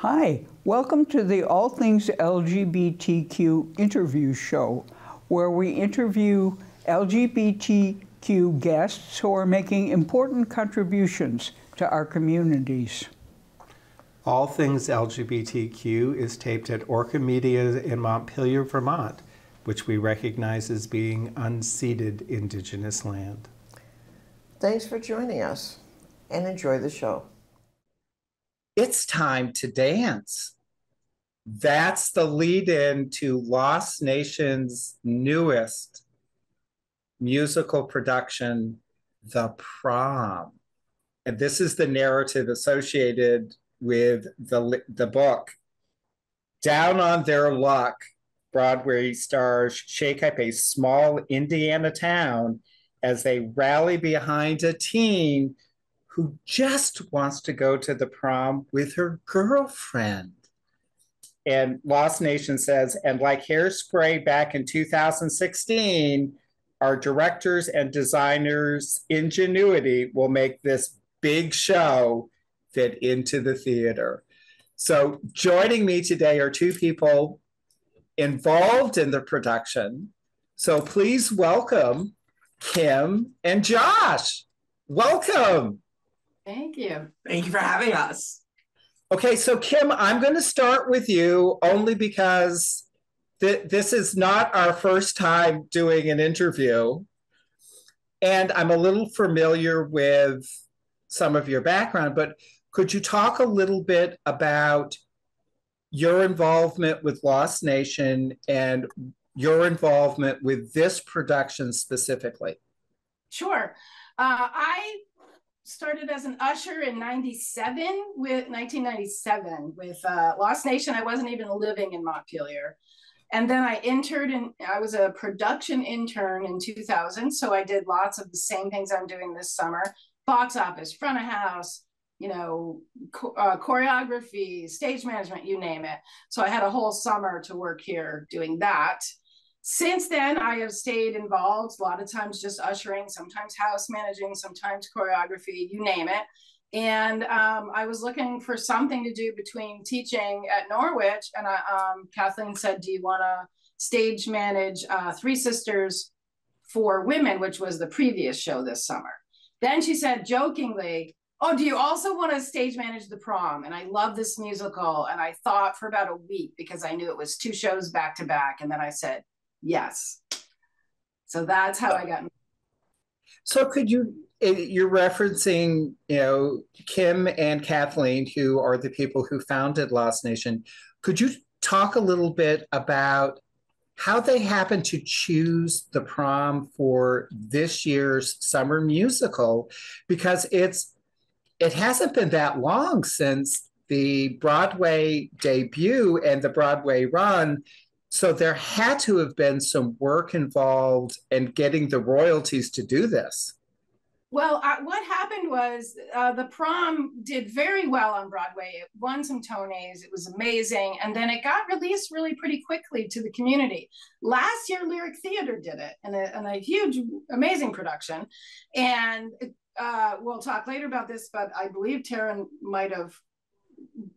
Hi, welcome to the All Things LGBTQ interview show, where we interview LGBTQ guests who are making important contributions to our communities. All Things LGBTQ is taped at Orca Media in Montpelier, Vermont, which we recognize as being unceded Indigenous land. Thanks for joining us and enjoy the show. It's time to dance. That's the lead in to Lost Nation's newest musical production, The Prom. And this is the narrative associated with the, the book. Down on their luck, Broadway stars shake up a small Indiana town as they rally behind a teen who just wants to go to the prom with her girlfriend. And Lost Nation says, and like hairspray back in 2016, our directors and designers' ingenuity will make this big show fit into the theater. So, joining me today are two people involved in the production. So, please welcome Kim and Josh. Welcome. Thank you. Thank you for having us. Okay, so Kim, I'm going to start with you only because th- this is not our first time doing an interview. And I'm a little familiar with some of your background, but could you talk a little bit about your involvement with Lost Nation and your involvement with this production specifically? Sure. Uh, I started as an usher in 97 with 1997 with uh, Lost Nation. I wasn't even living in Montpelier. And then I entered and I was a production intern in 2000. So I did lots of the same things I'm doing this summer box office, front of house, you know, cho- uh, choreography, stage management, you name it. So I had a whole summer to work here doing that. Since then, I have stayed involved a lot of times just ushering, sometimes house managing, sometimes choreography, you name it. And um, I was looking for something to do between teaching at Norwich. And I, um, Kathleen said, Do you want to stage manage uh, Three Sisters for Women, which was the previous show this summer? Then she said jokingly, Oh, do you also want to stage manage the prom? And I love this musical. And I thought for about a week because I knew it was two shows back to back. And then I said, Yes. So that's how I got. So could you eh, you're referencing, you know, Kim and Kathleen, who are the people who founded Lost Nation. Could you talk a little bit about how they happened to choose the prom for this year's summer musical? Because it's it hasn't been that long since the Broadway debut and the Broadway run so there had to have been some work involved in getting the royalties to do this. Well, uh, what happened was uh, the prom did very well on Broadway. It won some Tonys. It was amazing. And then it got released really pretty quickly to the community. Last year, Lyric Theater did it in a, in a huge, amazing production. And uh, we'll talk later about this, but I believe Taryn might have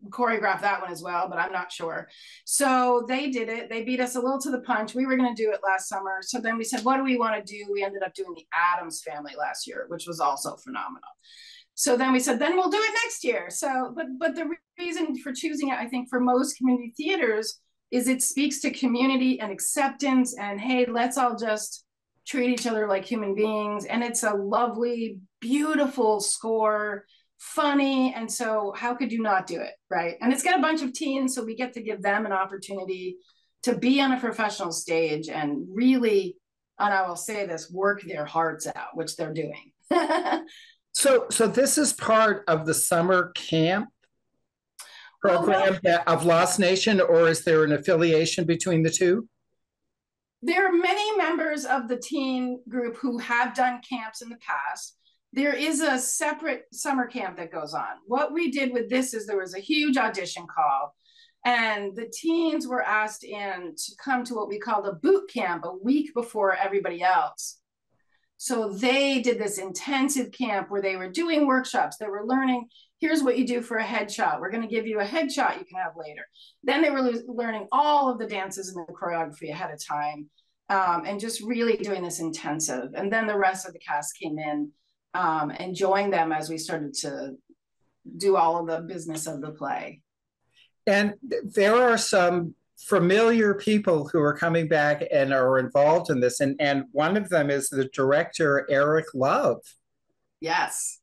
choreographed that one as well, but I'm not sure. So they did it. They beat us a little to the punch. We were going to do it last summer. So then we said, what do we want to do? We ended up doing the Addams family last year, which was also phenomenal. So then we said, then we'll do it next year. So, but but the reason for choosing it, I think, for most community theaters is it speaks to community and acceptance and hey, let's all just treat each other like human beings. And it's a lovely, beautiful score funny. And so, how could you not do it? Right. And it's got a bunch of teens. So, we get to give them an opportunity to be on a professional stage and really, and I will say this, work their hearts out, which they're doing. so, so this is part of the summer camp oh, program well, of Lost Nation, or is there an affiliation between the two? There are many members of the teen group who have done camps in the past there is a separate summer camp that goes on. What we did with this is there was a huge audition call, and the teens were asked in to come to what we called a boot camp a week before everybody else. So they did this intensive camp where they were doing workshops, they were learning here's what you do for a headshot. We're going to give you a headshot you can have later. Then they were learning all of the dances and the choreography ahead of time um, and just really doing this intensive. And then the rest of the cast came in, um, enjoying them as we started to do all of the business of the play. And there are some familiar people who are coming back and are involved in this. And, and one of them is the director, Eric Love. Yes.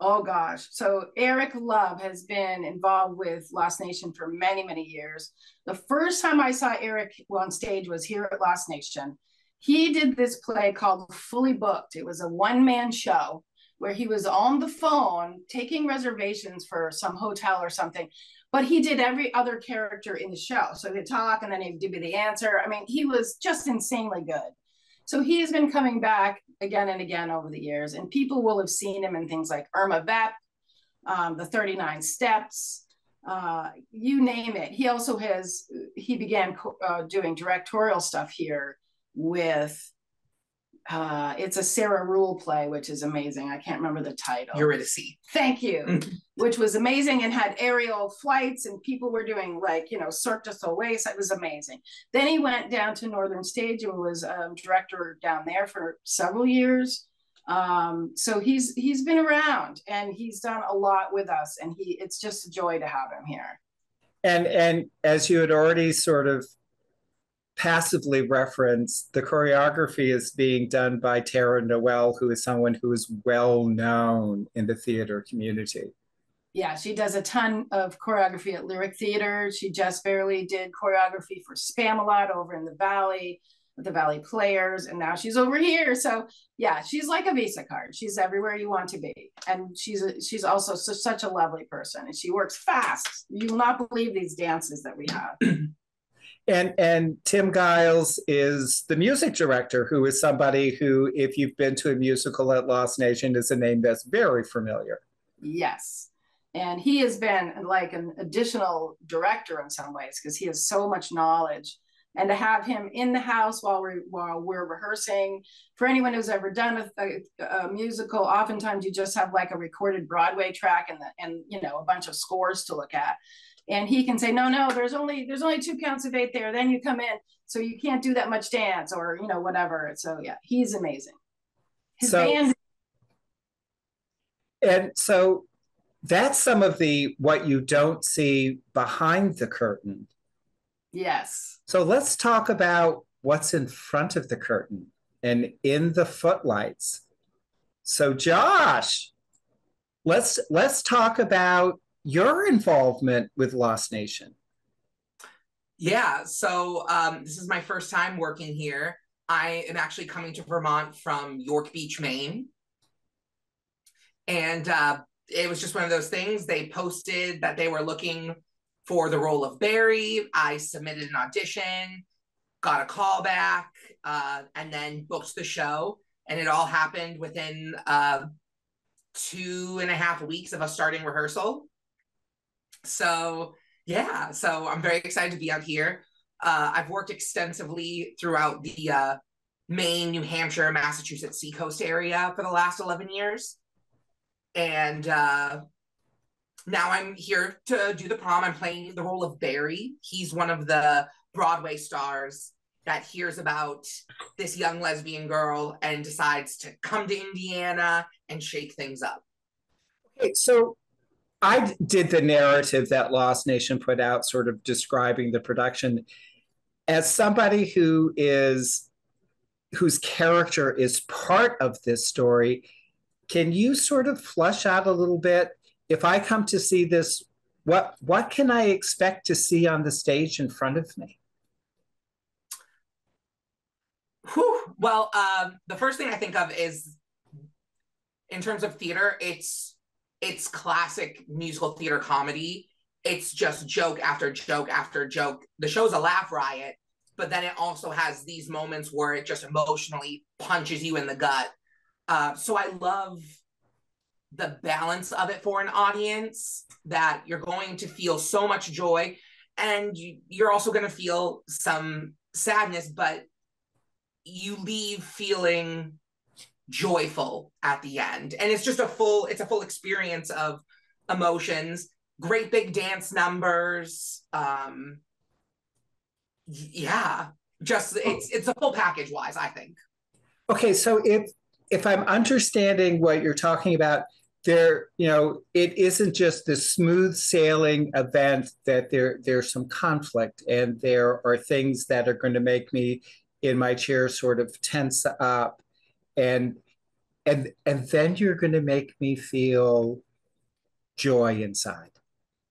Oh gosh. So Eric Love has been involved with Lost Nation for many, many years. The first time I saw Eric on stage was here at Lost Nation. He did this play called Fully Booked. It was a one man show where he was on the phone taking reservations for some hotel or something. But he did every other character in the show. So he'd talk and then he'd give me the answer. I mean, he was just insanely good. So he has been coming back again and again over the years, and people will have seen him in things like Irma Vep, um, the 39 Steps, uh, you name it. He also has, he began uh, doing directorial stuff here with uh, it's a Sarah Ruhl play, which is amazing. I can't remember the title. Eurydice. Thank you. which was amazing and had aerial flights and people were doing like, you know, Cirque du Soleil. So it was amazing. Then he went down to Northern Stage and was a um, director down there for several years. Um, so he's he's been around and he's done a lot with us and he it's just a joy to have him here. And and as you had already sort of passively reference the choreography is being done by Taryn Noelle, who is someone who is well known in the theater community. Yeah, she does a ton of choreography at Lyric Theater. She just barely did choreography for Spamalot over in the Valley the Valley Players, and now she's over here. So yeah, she's like a Visa card. She's everywhere you want to be, and she's a, she's also so, such a lovely person, and she works fast. You will not believe these dances that we have. And and Tim Giles is the music director, who is somebody who, if you've been to a musical at Lost Nation, is a name that's very familiar. Yes. And he has been like an additional director in some ways because he has so much knowledge. And to have him in the house while we're while we're rehearsing, for anyone who's ever done a, a, a musical, oftentimes you just have like a recorded Broadway track and the, and you know a bunch of scores to look at and he can say no no there's only there's only two counts of eight there. Then you come in. So you can't do that much dance or you know whatever. So yeah he's amazing. His so, band and so that's some of the what you don't see behind the curtain. Yes. So let's talk about what's in front of the curtain and in the footlights. So josh let's let's talk about your involvement with Lost Nation. Yeah, so um, this is my first time working here. I am actually coming to Vermont from York Beach, Maine. And uh, it was just one of those things. They posted that they were looking for the role of Barry. I submitted an audition, got a call back, uh, and then booked the show. And it all happened within uh, two and a half weeks of us starting rehearsal. So yeah, so I'm very excited to be out here. Uh, I've worked extensively throughout the uh, Maine, New Hampshire, Massachusetts seacoast area for the last 11 years. And uh, now I'm here to do the prom. I'm playing the role of Barry. He's one of the Broadway stars that hears about this young lesbian girl and decides to come to Indiana and shake things up. Okay, so I did the narrative that Lost Nation put out, sort of describing the production. As somebody who is whose character is part of this story, can you sort of flush out a little bit? If I come to see this, what what can I expect to see on the stage in front of me? Whew. Well, um, the first thing I think of is, in terms of theater, it's it's classic musical theater comedy. It's just joke after joke after joke. The show's a laugh riot, but then it also has these moments where it just emotionally punches you in the gut. Uh, so I love the balance of it for an audience that you're going to feel so much joy and you, you're also going to feel some sadness, but you leave feeling joyful at the end and it's just a full it's a full experience of emotions, great big dance numbers. Um, yeah, just it's it's a full package wise, I think. Okay, so if if I'm understanding what you're talking about, there, you know, it isn't just the smooth sailing event that there there's some conflict and there are things that are going to make me in my chair sort of tense up and and and then you're going to make me feel joy inside.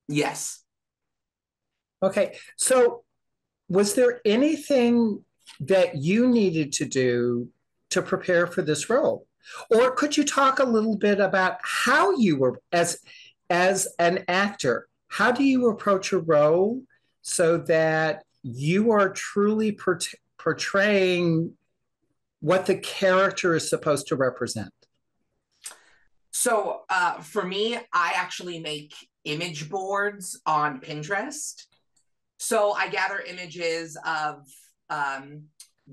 Yes. Okay. So was there anything that you needed to do to prepare for this role? Or could you talk a little bit about how you were as as an actor, how do you approach a role so that you are truly portraying what the character is supposed to represent? So, uh, for me, I actually make image boards on Pinterest. So, I gather images of um,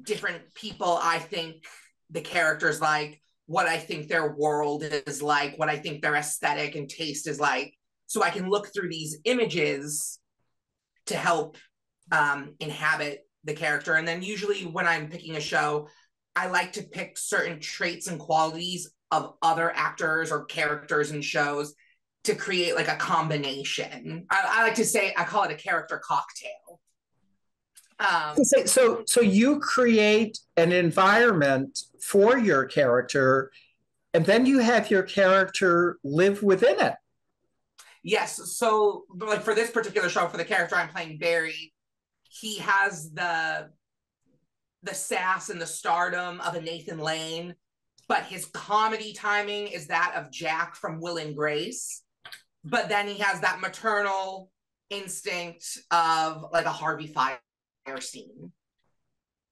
different people I think the characters like, what I think their world is like, what I think their aesthetic and taste is like. So I can look through these images to help um, inhabit the character. And then usually when I'm picking a show, I like to pick certain traits and qualities of other actors or characters in shows to create like a combination. I, I like to say I call it a character cocktail. Um, so, so you create an environment for your character, and then you have your character live within it. Yes. So, like for this particular show, for the character I'm playing, Barry, he has the the sass and the stardom of a Nathan Lane, but his comedy timing is that of Jack from Will and Grace. But then he has that maternal instinct of like a Harvey Fire scene.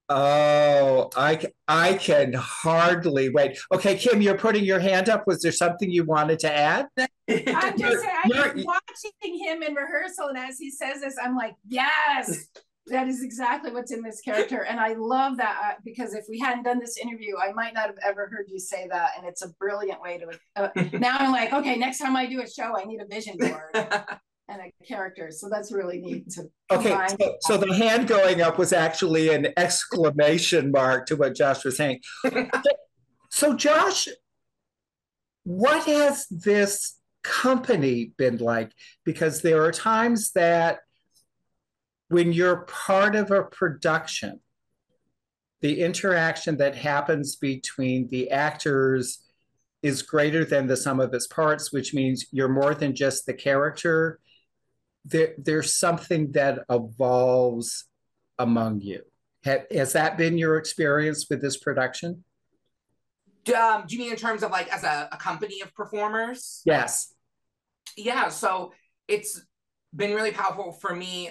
Oh, I I can hardly wait. Okay, Kim, you're putting your hand up. Was there something you wanted to add? I'm just saying, I'm watching him in rehearsal, and as he says this, I'm like, yes, that is exactly what's in this character, and I love that uh, because if we hadn't done this interview, I might not have ever heard you say that, and it's a brilliant way to. Uh, now I'm like, okay, next time I do a show, I need a vision board and a character. So that's really neat to Okay, so, so, the hand going up was actually an exclamation mark to what Josh was saying. so Josh, what has this company been like? Because there are times that when you're part of a production, the interaction that happens between the actors is greater than the sum of its parts, which means you're more than just the character there, there's something that evolves among you. has that been your experience with this production? Um, do you mean in terms of like as a, a company of performers? Yes. Yeah. So it's been really powerful for me.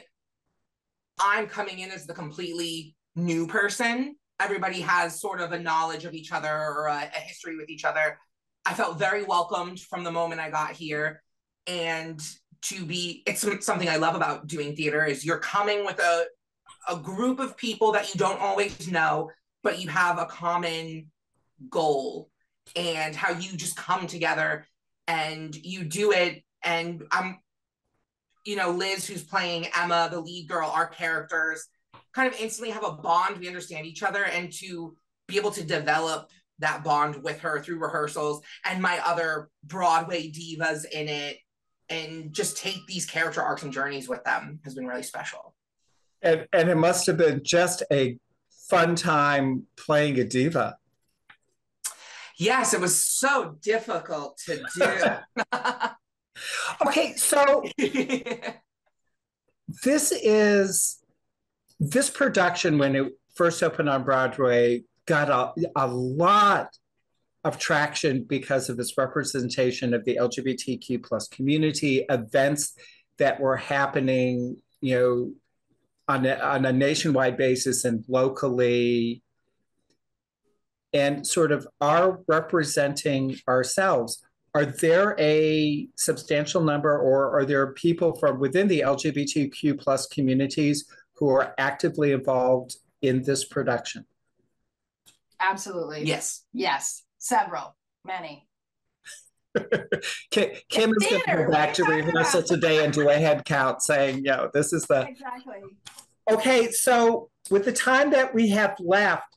I'm coming in as the completely new person. Everybody has sort of a knowledge of each other or a, a history with each other. I felt very welcomed from the moment I got here. And to be it's something i love about doing theater is you're coming with a a group of people that you don't always know but you have a common goal and how you just come together and you do it and i'm you know liz who's playing emma the lead girl our characters kind of instantly have a bond we understand each other and to be able to develop that bond with her through rehearsals and my other broadway divas in it and just take these character arcs and journeys with them has been really special. And and it must have been just a fun time playing a diva. Yes, it was so difficult to do. okay, so this is this production when it first opened on Broadway got a, a lot of traction because of its representation of the LGBTQ plus community, events that were happening, you know, on a, on a nationwide basis and locally, and sort of are representing ourselves. Are there a substantial number, or are there people from within the LGBTQ plus communities who are actively involved in this production? Absolutely. Yes. Yes. Several, many. Kim, Kim is going to go back to rehearsal today and do a head count saying, yo, this is the. Exactly. Okay, so with the time that we have left,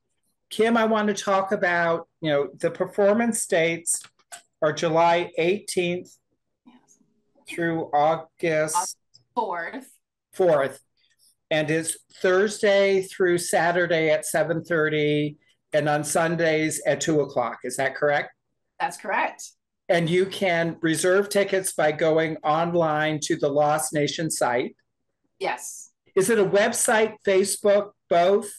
Kim, I want to talk about, you know, the performance dates are July 18th Yes. through August Fourth. 4th. And it's Thursday through Saturday at 7:30 and on Sundays at 2 o'clock. Is that correct? That's correct. And you can reserve tickets by going online to the Lost Nation site. Yes. Is it a website, Facebook, both?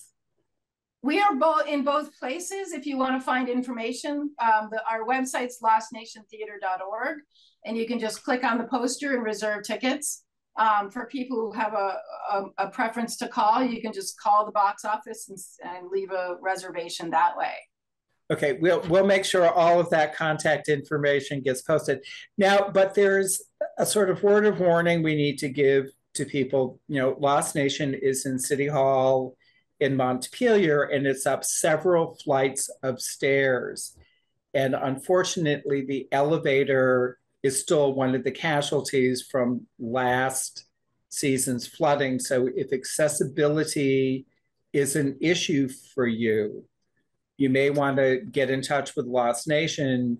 We are both in both places. If you want to find information, um, the, our website's lostnationtheater.org, and you can just click on the poster and reserve tickets. Um, for people who have a, a, a, preference to call, you can just call the box office and, and leave a reservation that way. Okay, we'll we'll make sure all of that contact information gets posted. Now, but there's a sort of word of warning we need to give to people. You know, Lost Nation is in City Hall in Montpelier, and it's up several flights of stairs. And unfortunately, the elevator is still one of the casualties from last season's flooding. So if accessibility is an issue for you, you may want to get in touch with Lost Nation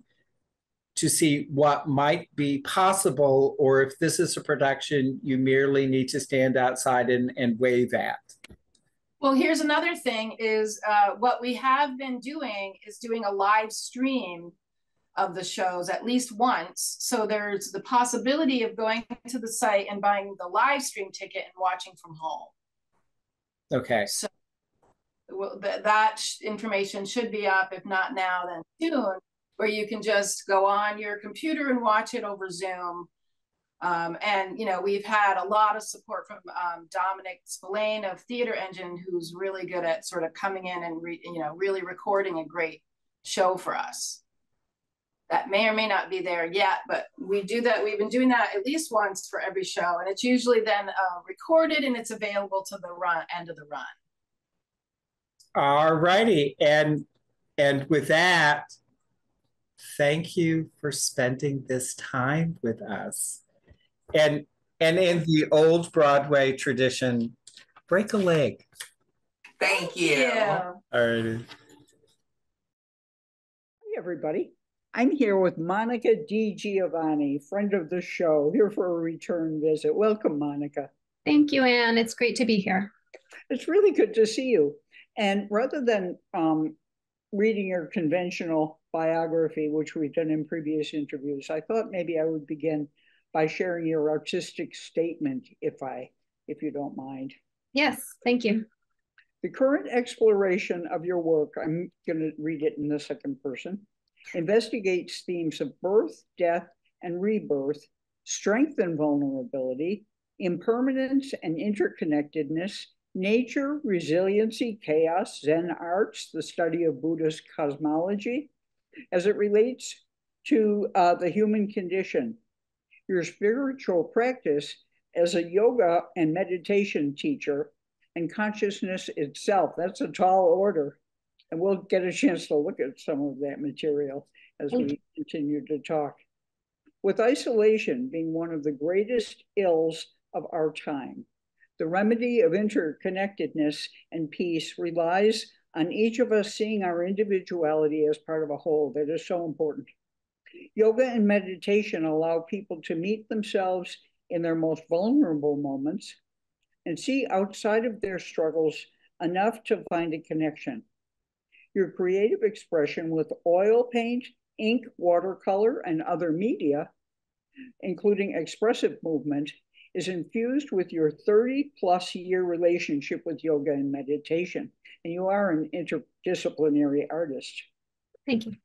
to see what might be possible, or if this is a production, you merely need to stand outside and, and wave at. Well, here's another thing is uh, what we have been doing is doing a live stream of the shows at least once. So there's the possibility of going to the site and buying the live stream ticket and watching from home. Okay. So well, th- that information should be up, if not now, then soon, where you can just go on your computer and watch it over Zoom. Um, and you know we've had a lot of support from um, Dominic Spillane of Theater Engine, who's really good at sort of coming in and re- you know really recording a great show for us that may or may not be there yet, but we do that. We've been doing that at least once for every show, and it's usually then uh, recorded and it's available to the run end of the run. All righty, and and with that, thank you for spending this time with us, and and in the old Broadway tradition, break a leg. Thank you. Yeah. All righty. Hi, everybody. I'm here with Monica DiGiovanni, friend of the show, here for a return visit. Welcome, Monica. Thank you, Anne. It's great to be here. It's really good to see you. And rather than um, reading your conventional biography, which we've done in previous interviews, I thought maybe I would begin by sharing your artistic statement, if I, if you don't mind. Yes, thank you. The current exploration of your work, I'm going to read it in the second person, investigates themes of birth, death, and rebirth, strength and vulnerability, impermanence and interconnectedness, nature, resiliency, chaos, Zen arts, the study of Buddhist cosmology, as it relates to uh, the human condition. Your spiritual practice as a yoga and meditation teacher and consciousness itself. That's a tall order. And we'll get a chance to look at some of that material as we continue to talk. With isolation being one of the greatest ills of our time, the remedy of interconnectedness and peace relies on each of us seeing our individuality as part of a whole that is so important. Yoga and meditation allow people to meet themselves in their most vulnerable moments and see outside of their struggles enough to find a connection. Your creative expression with oil paint, ink, watercolor, and other media, including expressive movement, is infused with your 30 plus year relationship with yoga and meditation. And you are an interdisciplinary artist. Thank you.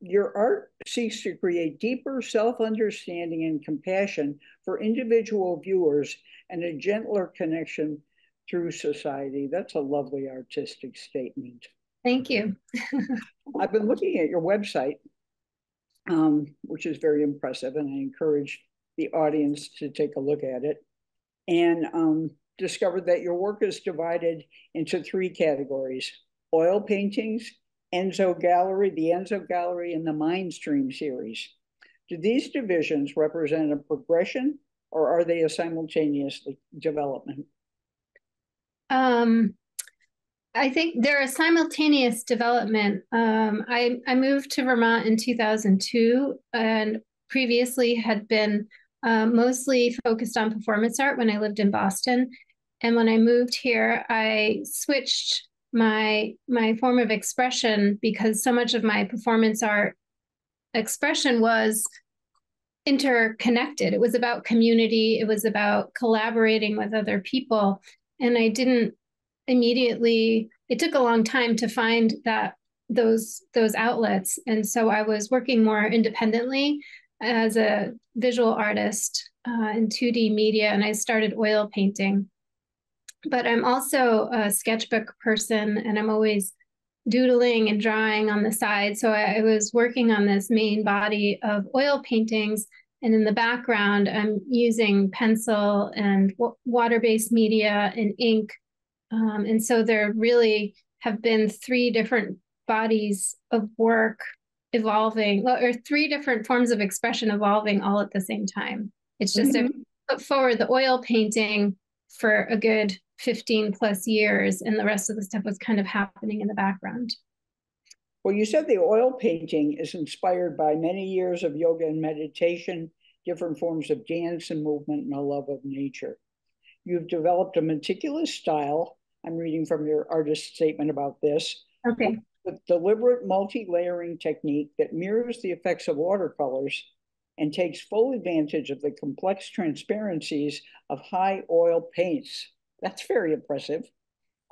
Your art seeks to create deeper self understanding and compassion for individual viewers and a gentler connection through society. That's a lovely artistic statement. Thank you. I've been looking at your website, um, which is very impressive, and I encourage the audience to take a look at it. And um, discovered that your work is divided into three categories oil paintings, Enso Gallery, the Enso Gallery, and the Mindstream series. Do these divisions represent a progression or are they a simultaneous development? Um, I think they're a simultaneous development. Um, I, I moved to Vermont in 2002 and previously had been uh, mostly focused on performance art when I lived in Boston. And when I moved here, I switched my my form of expression because so much of my performance art expression was interconnected. It was about community, it was about collaborating with other people. And I didn't immediately, it took a long time to find that those those outlets. And so I was working more independently as a visual artist uh, in 2D media, and I started oil painting. But I'm also a sketchbook person, and I'm always doodling and drawing on the side. So I, I was working on this main body of oil paintings. And in the background, I'm using pencil and water based media and ink. Um, and so there really have been three different bodies of work evolving, well, or three different forms of expression evolving all at the same time. It's just mm-hmm. a put forward the oil painting for a good 15 plus years, and the rest of the stuff was kind of happening in the background. Well, you said the oil painting is inspired by many years of yoga and meditation, different forms of dance and movement, and a love of nature. You've developed a meticulous style. I'm reading from your artist statement about this. Okay. With deliberate multi layering technique that mirrors the effects of watercolors and takes full advantage of the complex transparencies of high oil paints. That's very impressive.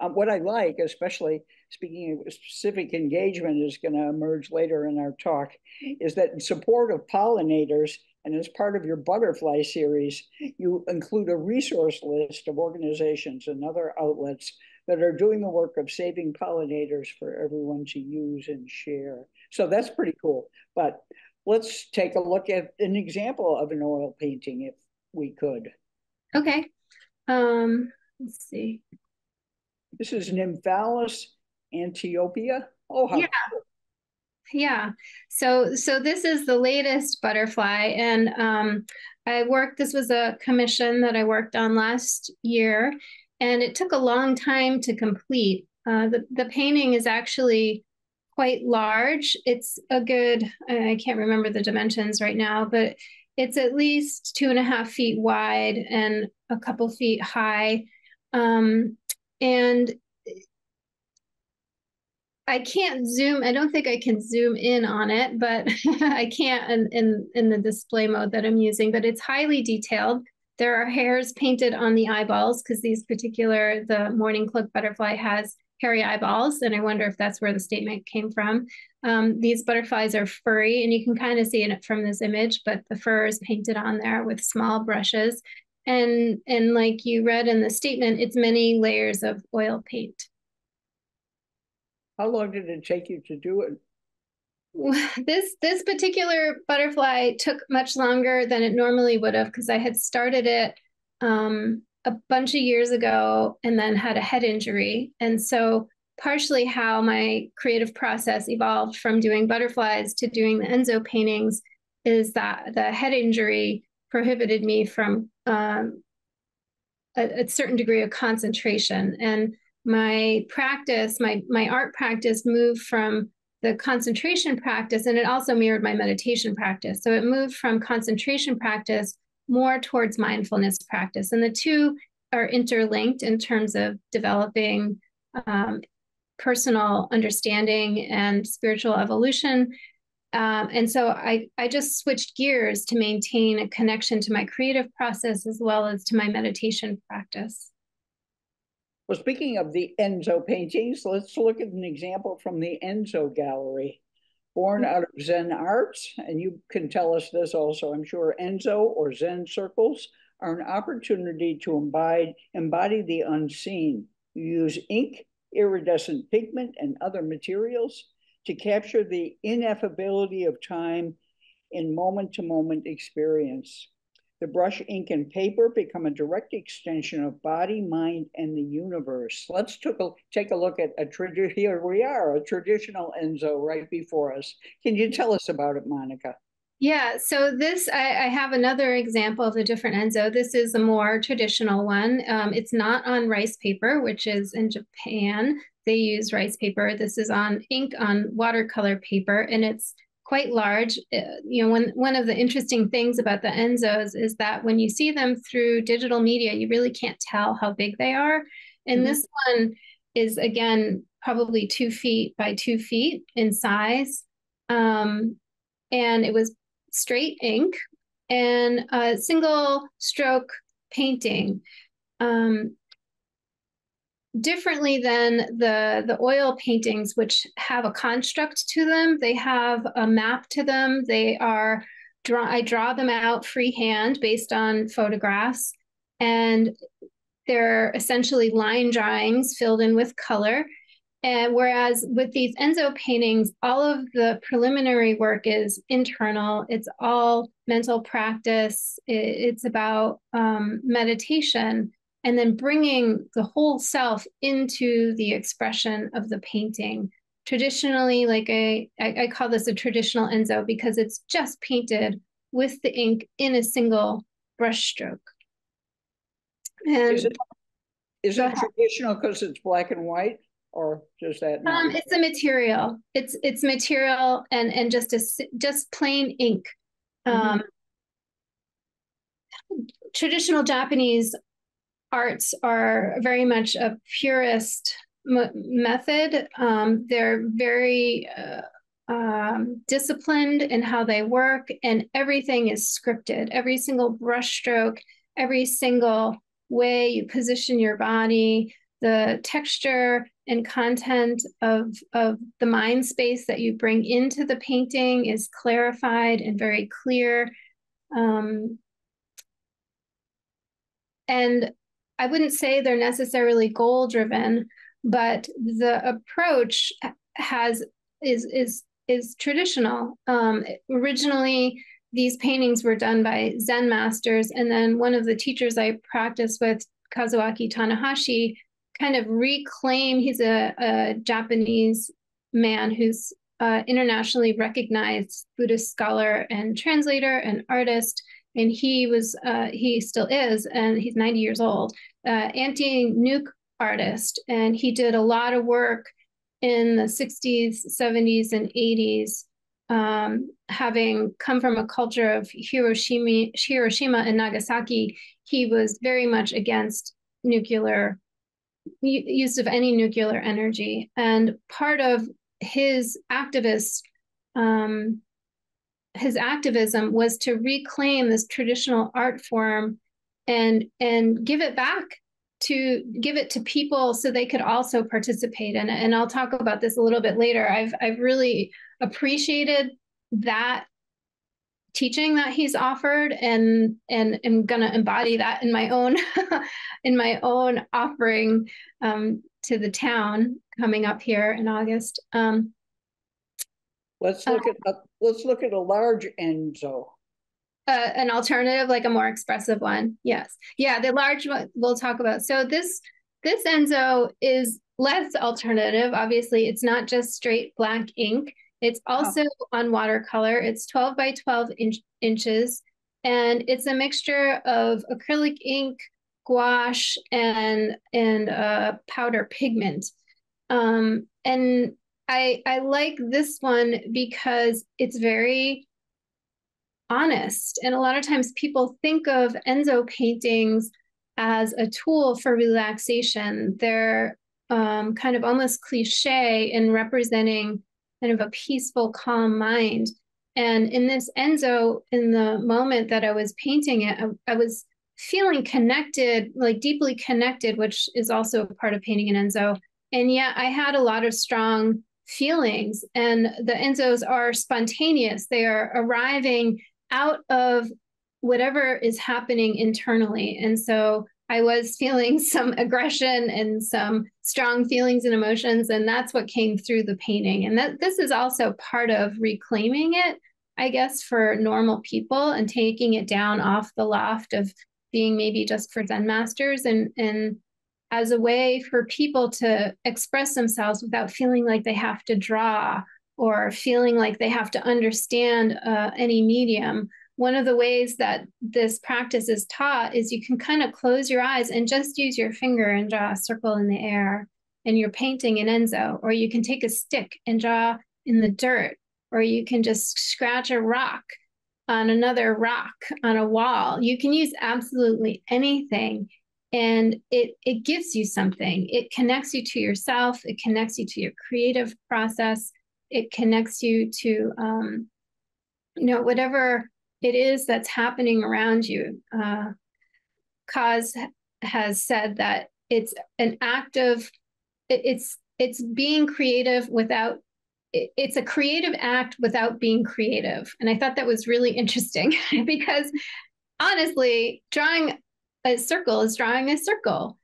Um, what I like, especially speaking of specific engagement, is going to emerge later in our talk, is that in support of pollinators and as part of your butterfly series, you include a resource list of organizations and other outlets that are doing the work of saving pollinators for everyone to use and share. So that's pretty cool. But let's take a look at an example of an oil painting if we could. Okay. Um, let's see. This is Nymphalis antiopa. Oh, how yeah. Cool. Yeah. So so this is the latest butterfly and um I worked this was a commission that I worked on last year and it took a long time to complete. Uh, the the painting is actually quite large. It's a good, I can't remember the dimensions right now, but it's at least two and a half feet wide and a couple feet high. Um, and I can't zoom, I don't think I can zoom in on it, but I can't in, in, in the display mode that I'm using, but it's highly detailed. There are hairs painted on the eyeballs because these particular, the mourning cloak butterfly has hairy eyeballs, and I wonder if that's where the statement came from. Um, these butterflies are furry, and you can kind of see it from this image, but the fur is painted on there with small brushes. And, and like you read in the statement, it's many layers of oil paint. How long did it take you to do it? This this particular butterfly took much longer than it normally would have because I had started it um, a bunch of years ago and then had a head injury. And so, partially how my creative process evolved from doing butterflies to doing the Enso paintings is that the head injury prohibited me from um, a, a certain degree of concentration. And my practice, my my art practice moved from the concentration practice and it also mirrored my meditation practice. So it moved from concentration practice more towards mindfulness practice. And the two are interlinked in terms of developing um, personal understanding and spiritual evolution. Um, and so I, I just switched gears to maintain a connection to my creative process as well as to my meditation practice. Well, speaking of the Enso paintings, let's look at an example from the Enso Gallery born out of Zen arts, and you can tell us this also, I'm sure, Enso or Zen circles are an opportunity to embody, embody the unseen. You use ink, iridescent pigment, and other materials to capture the ineffability of time in moment to moment experience. The brush, ink, and paper become a direct extension of body, mind, and the universe. Let's take a, take a look at a tradition. Here we are, a traditional Enso right before us. Can you tell us about it, Monica? Yeah, so this, I, I, have another example of a different Enso. This is a more traditional one. Um, it's not on rice paper, which is in Japan. They use rice paper. This is on ink on watercolor paper, and it's quite large. Uh, you know, one, one of the interesting things about the Ensos is that when you see them through digital media, you really can't tell how big they are. And mm-hmm. this one is, again, probably two feet by two feet in size. Um, and it was straight ink and a single stroke painting. Um, differently than the the oil paintings which have a construct to them. They have a map to them. They are draw i draw them out freehand based on photographs. And they're essentially line drawings filled in with color. And whereas with these Enso paintings, all of the preliminary work is internal, it's all mental practice, it's about um, meditation, and then bringing the whole self into the expression of the painting. Traditionally, like I, I call this a traditional Enso because it's just painted with the ink in a single brushstroke. And is it, is it traditional because it's black and white? or just that? Um, it's a material. It's it's material and and just a just plain ink. Mm-hmm. Um, traditional Japanese arts are very much a purist m- method. Um, they're very uh, um, disciplined in how they work, and everything is scripted. Every single brushstroke, every single way you position your body, the texture and content of, of the mind space that you bring into the painting is clarified and very clear. Um, and I wouldn't say they're necessarily goal driven, but the approach has is is is traditional. Um, originally, these paintings were done by Zen masters, and then one of the teachers I practiced with, Kazuaki Tanahashi, kind of reclaim he's a, a japanese man who's uh, internationally recognized buddhist scholar and translator and artist and he was uh, he still is and he's 90 years old uh, anti-nuke artist and he did a lot of work in the 60s 70s and 80s um, having come from a culture of hiroshima hiroshima and nagasaki he was very much against nuclear use of any nuclear energy. And part of his activist um, his activism was to reclaim this traditional art form and and give it back to give it to people so they could also participate in it. And I'll talk about this a little bit later. I've I've really appreciated that teaching that he's offered and and am going to embody that in my own in my own offering um, to the town coming up here in August. Um, let's look uh, at let's look at a large Enso. Uh, an alternative, like a more expressive one. Yes, yeah, the large one we'll talk about. So this this Enso is less alternative. Obviously, it's not just straight black ink. It's also oh. on watercolor. It's 12 by 12 inch, inches, and it's a mixture of acrylic ink, gouache, and and uh, powder pigment. Um, and I I like this one because it's very honest. And a lot of times people think of Enso paintings as a tool for relaxation. They're um, kind of almost cliche in representing kind of a peaceful, calm mind. And in this Enso, in the moment that I was painting it, I, I was feeling connected, like deeply connected, which is also a part of painting an Enso. And yet I had a lot of strong feelings. And the Ensos are spontaneous, they are arriving out of whatever is happening internally. And so I was feeling some aggression and some strong feelings and emotions, and that's what came through the painting. And that this is also part of reclaiming it, I guess, for normal people and taking it down off the loft of being maybe just for Zen masters and and as a way for people to express themselves without feeling like they have to draw or feeling like they have to understand uh, any medium, one of the ways that this practice is taught is you can kind of close your eyes and just use your finger and draw a circle in the air and you're painting an enso. Or you can take a stick and draw in the dirt. Or you can just scratch a rock on another rock on a wall. You can use absolutely anything and it it gives you something. It connects you to yourself. It connects you to your creative process. It connects you to um, you know whatever it is that's happening around you. Uh, Kaz has said that it's an act of it's it's being creative without it's a creative act without being creative. And i thought that was really interesting because honestly drawing a circle is drawing a circle.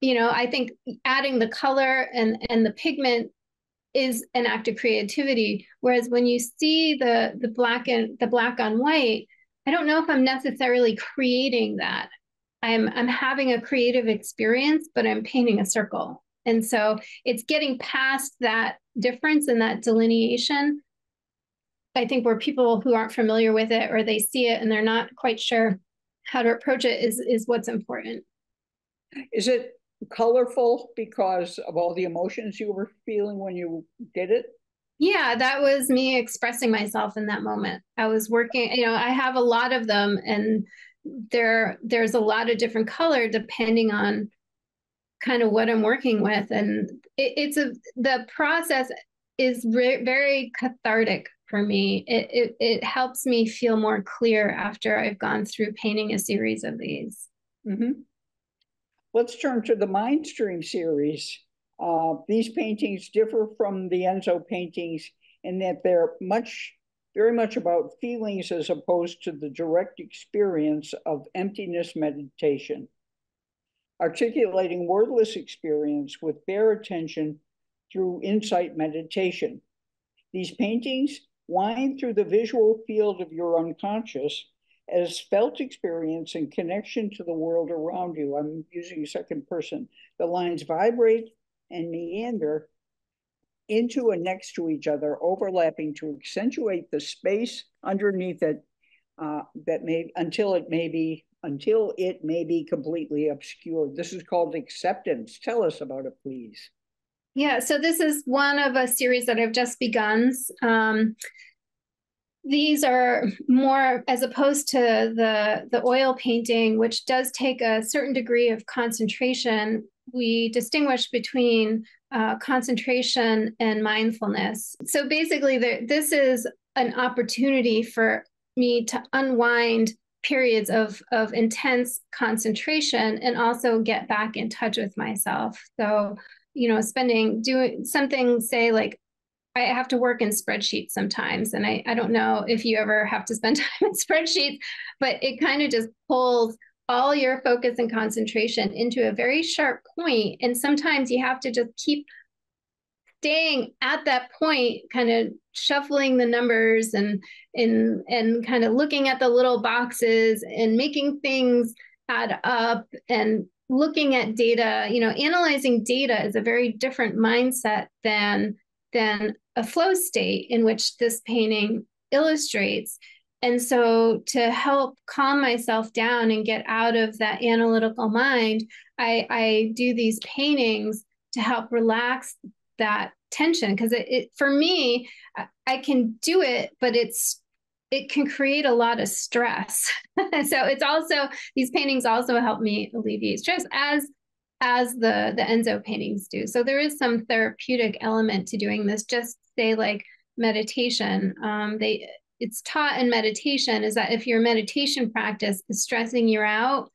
You know i think adding the color and and the pigment is an act of creativity whereas when you see the the black and the black on white i don't know if i'm necessarily creating that. I'm i'm having a creative experience but i'm painting a circle. And so it's getting past that difference and that delineation. I think where people who aren't familiar with it or they see it and they're not quite sure how to approach it is is what's important. Is it colorful because of all the emotions you were feeling when you did it? Yeah, that was me expressing myself in that moment. I was working, you know, I have a lot of them and there there's a lot of different color depending on kind of what I'm working with. And it, it's a the process is re- very cathartic for me. It, it it helps me feel more clear after I've gone through painting a series of these. Mm-hmm. Let's turn to the Mindstream series. Uh, these paintings differ from the Enso paintings in that they're much, very much about feelings as opposed to the direct experience of emptiness meditation articulating wordless experience with bare attention through insight meditation. These paintings wind through the visual field of your unconscious as felt experience and connection to the world around you. I'm using second person. The lines vibrate and meander into and next to each other, overlapping to accentuate the space underneath it uh, that may until it may be until it may be completely obscured. This is called acceptance. Tell us about it, please. Yeah, so this is one of a series that I've just begun. Um, these are more as opposed to the the oil painting, which does take a certain degree of concentration. We distinguish between uh, concentration and mindfulness. So basically, this is an opportunity for me to unwind periods of of intense concentration and also get back in touch with myself so you know spending doing something say like i have to work in spreadsheets sometimes and i, I don't know if you ever have to spend time in spreadsheets but it kind of just pulls all your focus and concentration into a very sharp point and sometimes you have to just keep staying at that point kind of shuffling the numbers and and and kind of looking at the little boxes and making things add up and looking at data you know analyzing data is a very different mindset than than a flow state in which this painting illustrates. And so to help calm myself down and get out of that analytical mind i i do these paintings to help relax that tension. Because it, it for me I can do it, but it's it can create a lot of stress. so it's also these paintings also help me alleviate stress as as the the Enso paintings do. So there is some therapeutic element to doing this. Just say like meditation. Um, they it's taught in meditation is that if your meditation practice is stressing you out,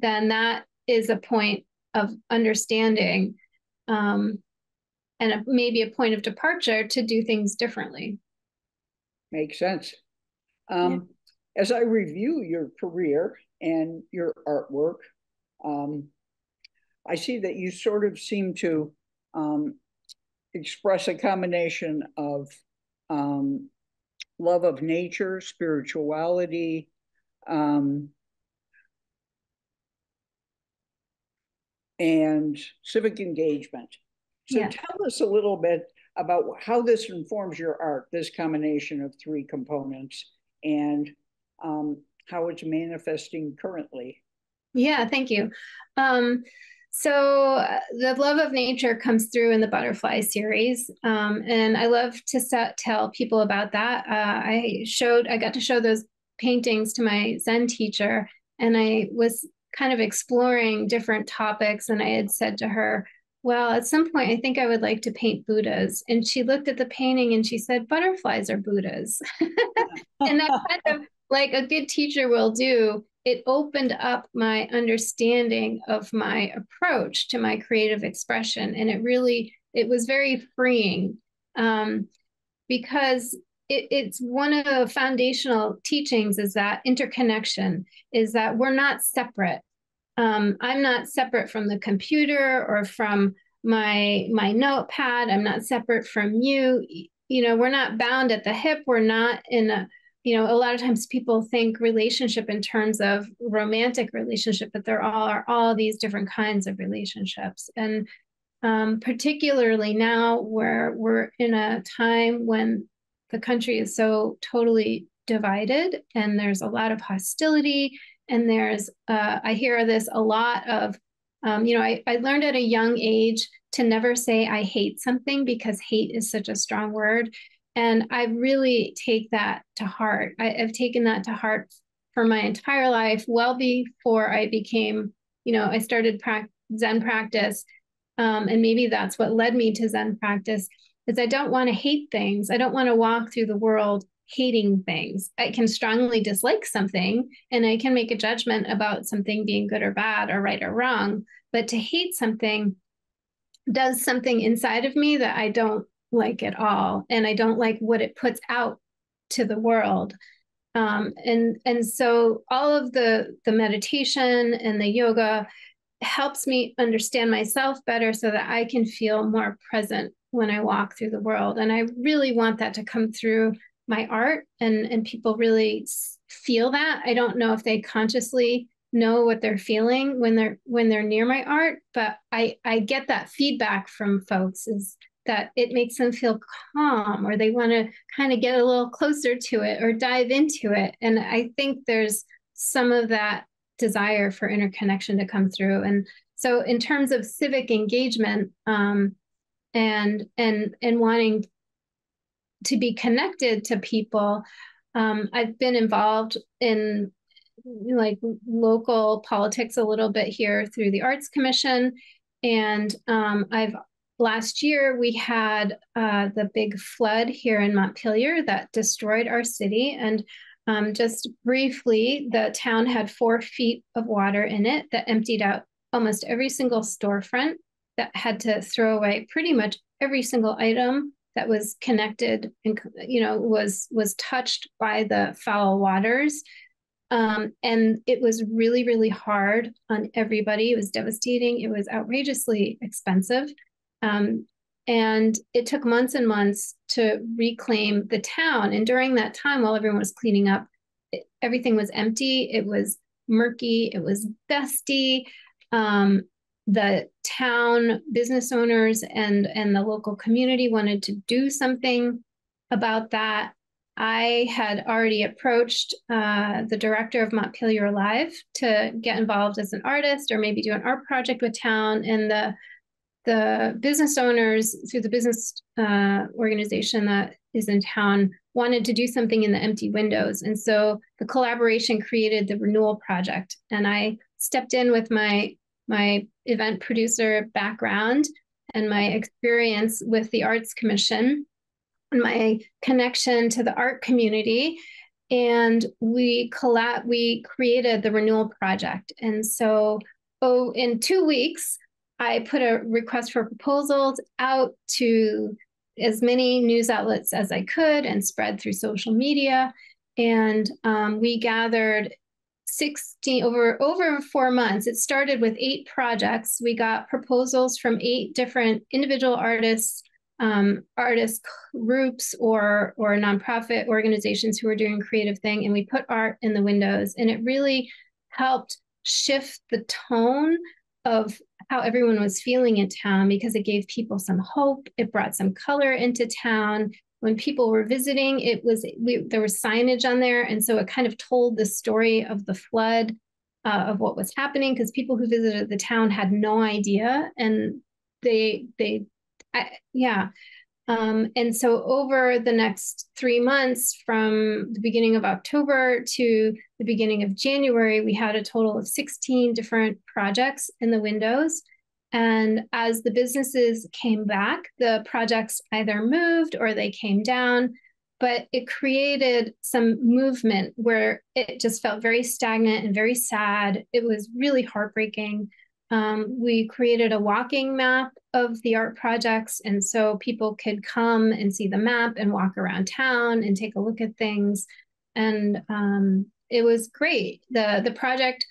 then that is a point of understanding um, and a, maybe a point of departure to do things differently. Makes sense. Um, yeah. As I review your career and your artwork, um, I see that you sort of seem to um, express a combination of um, love of nature, spirituality, um, and civic engagement. So yeah. tell us a little bit about how this informs your art, this combination of three components, and um, how it's manifesting currently. Yeah, thank you. Um, so uh, the love of nature comes through in the butterfly series, um, and I love to set, tell people about that. Uh, I showed, I got to show those paintings to my Zen teacher, and I was kind of exploring different topics, and I had said to her, well, at some point, I think I would like to paint Buddhas. And she looked at the painting and she said, butterflies are Buddhas. and that kind of like a good teacher will do, it opened up my understanding of my approach to my creative expression. And it really, it was very freeing um, because it, it's one of the foundational teachings is that interconnection is that we're not separate um, I'm not separate from the computer or from my my notepad. I'm not separate from you. You know, we're not bound at the hip. We're not in a you know, a lot of times people think relationship in terms of romantic relationship, but there all are all these different kinds of relationships. And um, particularly now where we're in a time when the country is so totally divided and there's a lot of hostility and there's uh, i hear this a lot of um, you know I, I learned at a young age to never say i hate something because hate is such a strong word. And i really take that to heart. I, have taken that to heart for my entire life well before i became you know i started pra- zen practice. Um, and maybe that's what led me to zen practice is i don't want to hate things. I don't want to walk through the world hating things. I can strongly dislike something and I can make a judgment about something being good or bad or right or wrong. But to hate something does something inside of me that I don't like at all. And I don't like what it puts out to the world. Um, and and so all of the the meditation and the yoga helps me understand myself better so that I can feel more present when I walk through the world. And I really want that to come through my art and and people really feel that. I don't know if they consciously know what they're feeling when they're when they're near my art but i i get that feedback from folks is that it makes them feel calm or they want to kind of get a little closer to it or dive into it. And i think there's some of that desire for interconnection to come through. And so in terms of civic engagement um, and and and wanting to be connected to people. Um, I've been involved in like local politics a little bit here through the Arts Commission, and um, I've last year we had uh, the big flood here in Montpelier that destroyed our city and. Um, just briefly, the town had four feet of water in it that emptied out almost every single storefront that had to throw away pretty much every single item that was connected and you know was was touched by the foul waters. Um, and it was really really hard on everybody. It was devastating. It was outrageously expensive. Um, and it took months and months to reclaim the town. And during that time while everyone was cleaning up it, everything was empty. It was murky. It was dusty. Um, the town business owners and and the local community wanted to do something about that i had already approached uh, the director of montpelier alive to get involved as an artist or maybe do an art project with town. And the the business owners through the business uh, organization that is in town wanted to do something in the empty windows. And so the collaboration created the renewal project. And i stepped in with my my event producer background and my experience with the Arts Commission and my connection to the art community. And we collab- we created the Renewal Project. And so oh, in two weeks, I put a request for proposals out to as many news outlets as I could and spread through social media. And um, we gathered 16 over over four months it started with eight projects we got proposals from eight different individual artists um, artist groups or or nonprofit organizations who were doing creative thing and we put art in the windows and it really helped shift the tone of how everyone was feeling in town because it gave people some hope. It brought some color into town. When people were visiting, it was we, there was signage on there, and so it kind of told the story of the flood, uh, of what was happening, because people who visited the town had no idea, and they they, I, yeah. Um, and so over the next three months, from the beginning of October to the beginning of January, we had a total of 16 different projects in the windows. And as the businesses came back, the projects either moved or they came down, but it created some movement where it just felt very stagnant and very sad. It was really heartbreaking. Um, we created a walking map of the art projects, and so people could come and see the map and walk around town and take a look at things. And um, it was great. the The project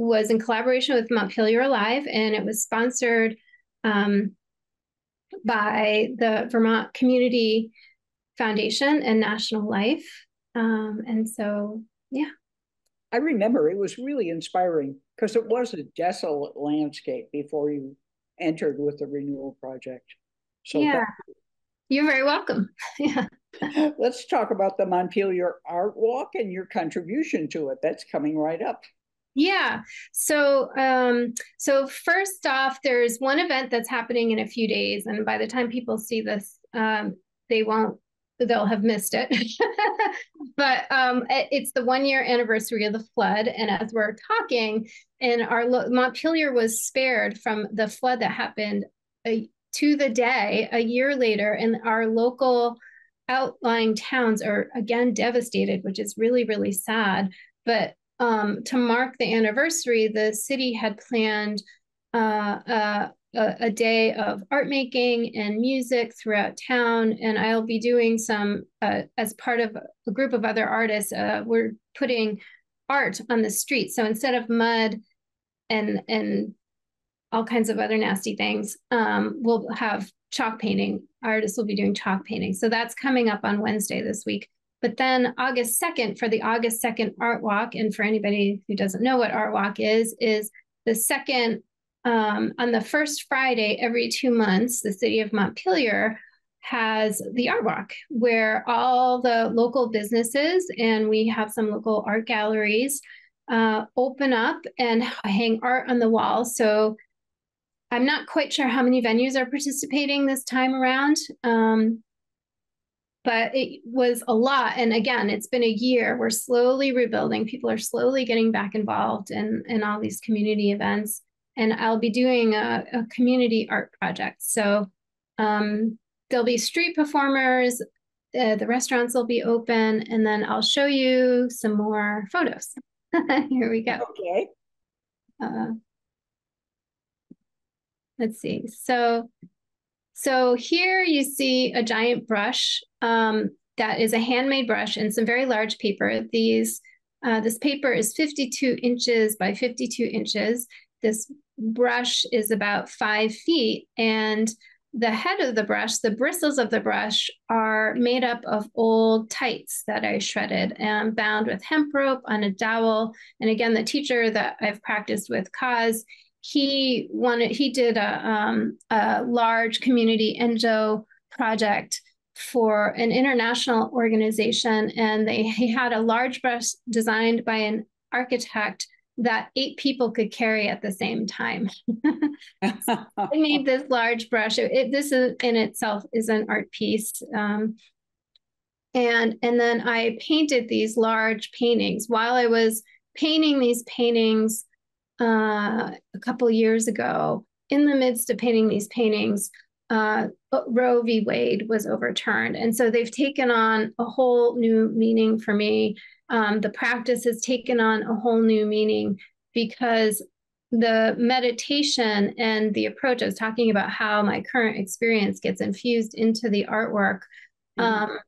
was in collaboration with Montpelier Alive, and it was sponsored um, by the Vermont Community Foundation and National Life. Um, and so, yeah. I remember it was really inspiring because it was a desolate landscape before you entered with the renewal project. So yeah, you're very welcome. yeah. Let's talk about the Montpelier Art Walk and your contribution to it. That's coming right up. Yeah. So, um, so first off, there's one event that's happening in a few days, and by the time people see this, um, they won't they'll have missed it. but um, it's the one year anniversary of the flood. And as we're talking, and our Montpelier was spared from the flood that happened a, to the day a year later, and our local outlying towns are again devastated, which is really, really sad. But um, to mark the anniversary, the city had planned uh, a, a, day of art making and music throughout town. And I'll be doing some, uh, as part of a group of other artists, uh, we're putting art on the street. So instead of mud and, and all kinds of other nasty things, um, we'll have chalk painting. Artists will be doing chalk painting. So that's coming up on Wednesday this week. But then August 2nd, for the August 2nd Art Walk, and for anybody who doesn't know what Art Walk is, is the second um, on the first Friday every two months, the city of Montpelier has the art walk where all the local businesses and we have some local art galleries uh, open up and hang art on the wall. So I'm not quite sure how many venues are participating this time around. Um, but it was a lot. And again, it's been a year. We're slowly rebuilding. People are slowly getting back involved in, in all these community events and I'll be doing a, a community art project. So um, there'll be street performers, uh, the restaurants will be open, and then I'll show you some more photos. Here we go. Okay. Uh, let's see. So, so here you see a giant brush um, that is a handmade brush and some very large paper. These, uh, this paper is 52 inches by 52 inches. This brush is about five feet, and the head of the brush, the bristles of the brush, are made up of old tights that I shredded and bound with hemp rope on a dowel. And again, the teacher that I've practiced with, Kaz, he wanted he did a, um, a large community enso project for an international organization, and they he had a large brush designed by an architect that eight people could carry at the same time. I made this large brush. It, this is, in itself is an art piece. Um, and, and then I painted these large paintings. While I was painting these paintings uh, a couple years ago, in the midst of painting these paintings, uh, Roe v. Wade was overturned. And so they've taken on a whole new meaning for me um, the practice has taken on a whole new meaning because the meditation and the approach, I was talking about how my current experience gets infused into the artwork. Mm-hmm. Um,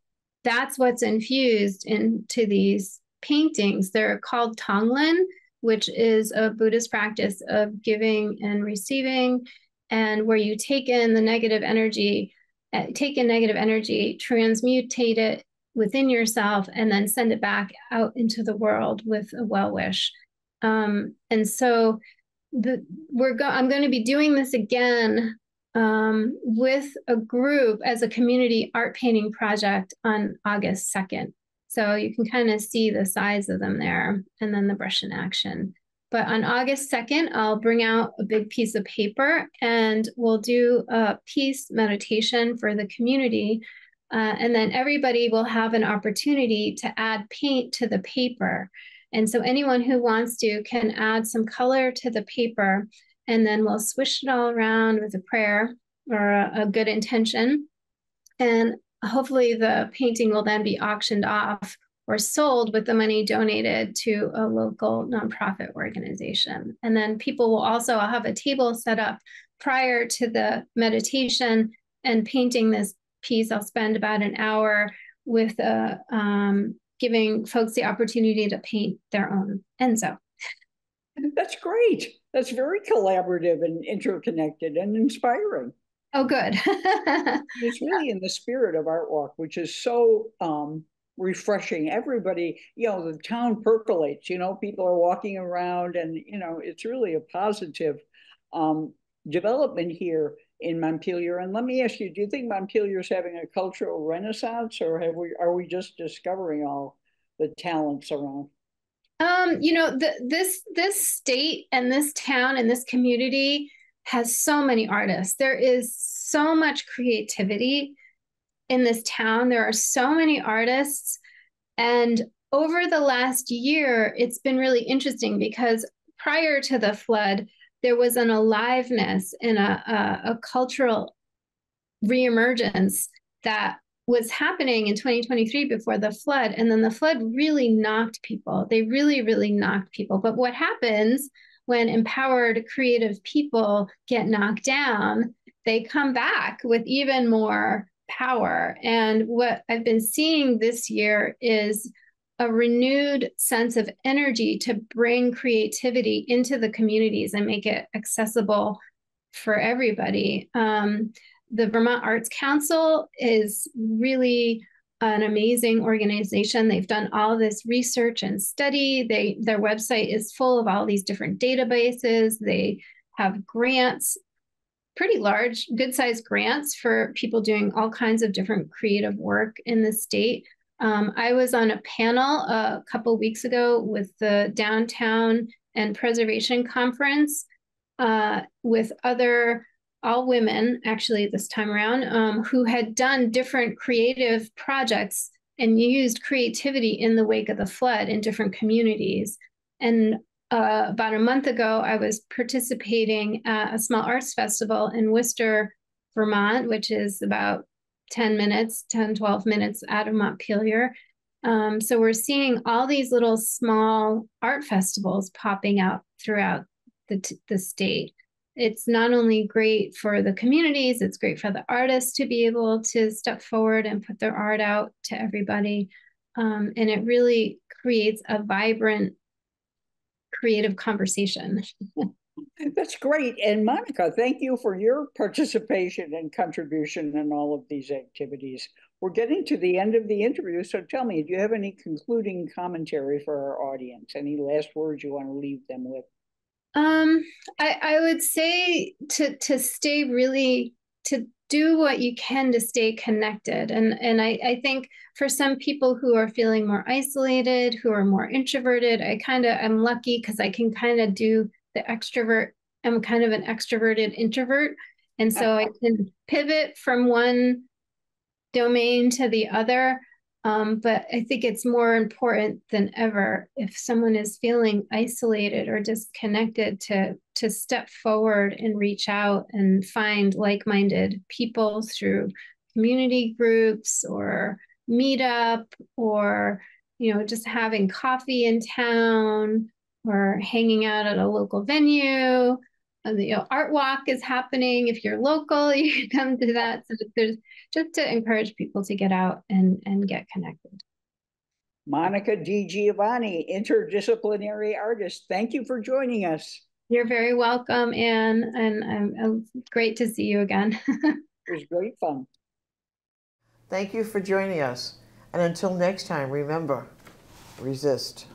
that's what's infused into these paintings. They're called Tonglen, which is a Buddhist practice of giving and receiving, and where you take in the negative energy, uh, take in negative energy, transmutate it within yourself and then send it back out into the world with a well wish. Um, and so the we're go- I'm going to be doing this again um, with a group as a community art painting project on August 2nd. So you can kind of see the size of them there and then the brush in action. But on August 2nd, I'll bring out a big piece of paper and we'll do a peace meditation for the community. Uh, and then everybody will have an opportunity to add paint to the paper. And so anyone who wants to can add some color to the paper and then we'll swish it all around with a prayer or a, a good intention. And hopefully the painting will then be auctioned off or sold with the money donated to a local nonprofit organization. And then people will also I'll have a table set up prior to the meditation and painting this piece. I'll spend about an hour with a, uh, um, giving folks the opportunity to paint their own Enso. That's great. That's very collaborative and interconnected and inspiring. Oh, good. it's really in the spirit of Art Walk, which is so um, refreshing. Everybody, you know, the town percolates. You know, people are walking around, and you know, it's really a positive um, development here in Montpelier. And let me ask you: Do you think Montpelier is having a cultural renaissance, or have we are we just discovering all the talents around? Um, you know, the, this this state and this town and this community has so many artists. There is so much creativity in this town. There are so many artists, and over the last year, it's been really interesting because prior to the flood, there was an aliveness and a, a, a cultural reemergence that was happening in 2023 before the flood. And then the flood really knocked people. They really, really knocked people. But what happens when empowered, creative people get knocked down? They come back with even more power. And what I've been seeing this year is a renewed sense of energy to bring creativity into the communities and make it accessible for everybody. Um, the Vermont Arts Council is really an amazing organization. They've done all this research and study. They their website is full of all these different databases. They have grants, pretty large, good-sized grants for people doing all kinds of different creative work in the state. Um, I was on a panel a couple weeks ago with the Downtown and Preservation Conference uh, with other all women actually this time around um, who had done different creative projects and used creativity in the wake of the flood in different communities. And uh, about a month ago, I was participating at a small arts festival in Worcester, Vermont, which is about 10 minutes, 10, 12 minutes out of Montpelier. Um, so we're seeing all these little small art festivals popping up throughout the, the state it's not only great for the communities, it's great for the artists to be able to step forward and put their art out to everybody. Um, and it really creates a vibrant, creative conversation. That's great. And Monica, thank you for your participation and contribution in all of these activities. We're getting to the end of the interview. So tell me, do you have any concluding commentary for our audience? Any last words you want to leave them with? Um, I, I would say to to stay really to do what you can to stay connected. And and I, I think for some people who are feeling more isolated, who are more introverted, I kind of I'm lucky because I can kind of do the extrovert. I'm kind of an extroverted introvert. And so I can pivot from one domain to the other. Um, but I think it's more important than ever if someone is feeling isolated or disconnected to to step forward and reach out and find like-minded people through community groups or meetup or you know just having coffee in town or hanging out at a local venue you know, art walk is happening. If you're local, you can come to that. So there's just to encourage people to get out and, and get connected. Monica DiGiovanni, interdisciplinary artist. Thank you for joining us. You're very welcome, Anne, and um, um great to see you again. it was great fun. Thank you for joining us. And until next time, remember, resist.